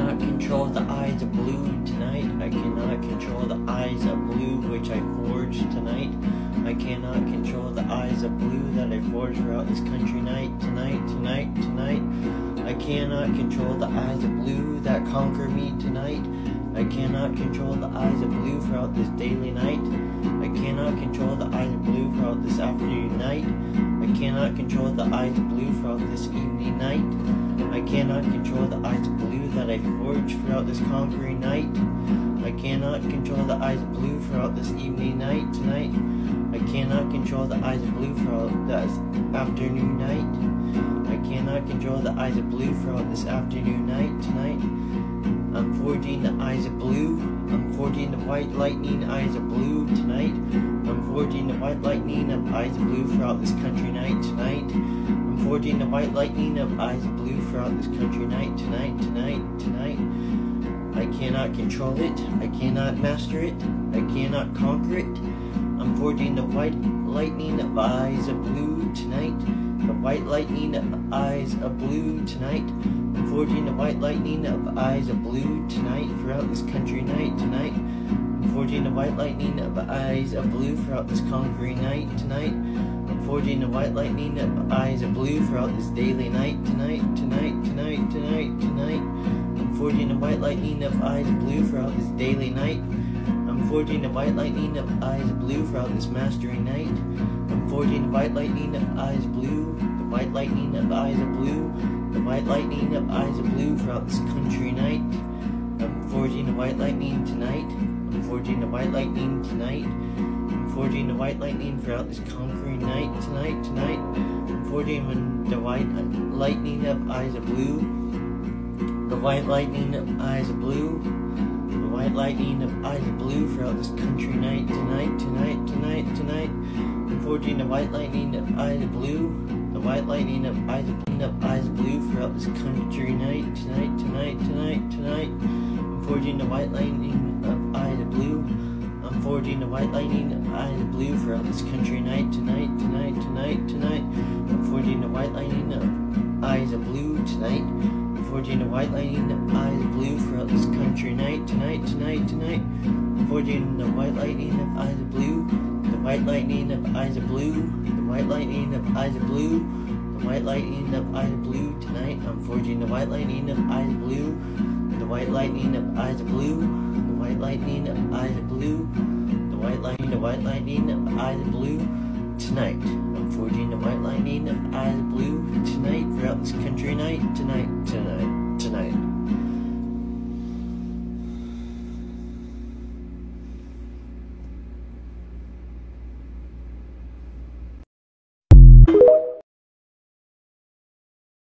cannot control the eyes of blue tonight. I cannot control the eyes of blue which I forged tonight. I cannot control the eyes of blue that I forged throughout this country night, tonight, tonight, tonight. I cannot control the eyes of blue that conquer me tonight. I cannot control the eyes of blue throughout this daily night. I cannot control the eyes of blue throughout this afternoon night. I cannot control the eyes of blue throughout this evening I cannot control the eyes of blue that I forge throughout this conquering night. I cannot control the eyes of blue throughout this evening night tonight. I cannot control the eyes of blue throughout this afternoon night. I cannot control the eyes of blue throughout this afternoon night tonight. I'm forging the eyes of blue. I'm forging the white lightning eyes of blue tonight. I'm forging the white lightning of eyes of blue throughout this country night tonight. Forging the white lightning of eyes of blue throughout this country night tonight, tonight, tonight. I cannot control it. I cannot master it. I cannot conquer it. I'm forging the white lightning of eyes of blue tonight. The white lightning of eyes of blue tonight. I'm forging the white lightning of eyes of blue tonight throughout this country night tonight. I'm forging the white lightning of eyes of blue throughout this conquering night tonight. Forging the white lightning eyes of blue throughout this daily night tonight, tonight, tonight, tonight, tonight. I'm forging the white lightning of eyes of blue throughout this daily night. I'm forging the white lightning of eyes of blue throughout this mastering night. I'm forging the white lightning of eyes blue, the white lightning of eyes of blue, the white lightning of eyes of blue throughout this country night. I'm forging the white lightning tonight. I'm forging the white lightning tonight. Forging the white lightning throughout this conquering night tonight, tonight. I'm forging the white lightning of eyes of blue, the white lightning of eyes of blue, the white lightning of eyes of blue throughout this country night tonight, tonight, tonight, tonight. I'm forging the white lightning of eyes of blue, the white lightning of eyes of, of eyes of blue throughout this country night, tonight, tonight, tonight, tonight. I'm forging the white lightning Forging the white lightning of eyes of blue throughout this country night, tonight, tonight, tonight, tonight. I'm forging the white lightning eyes of blue tonight. I'm forging the white lightning eyes of blue throughout this country night, tonight, tonight, tonight. I'm forging the white lightning of eyes of blue, the white lightning of eyes of blue, the white lightning of eyes of blue, the white lightning of eyes of blue tonight. I'm forging the white lightning of eyes of blue, the white lightning of eyes of blue, the white lightning of eyes of blue, white lightning, the white lightning eyes blue tonight. I'm forging the white lightning eyes blue tonight throughout this country night tonight.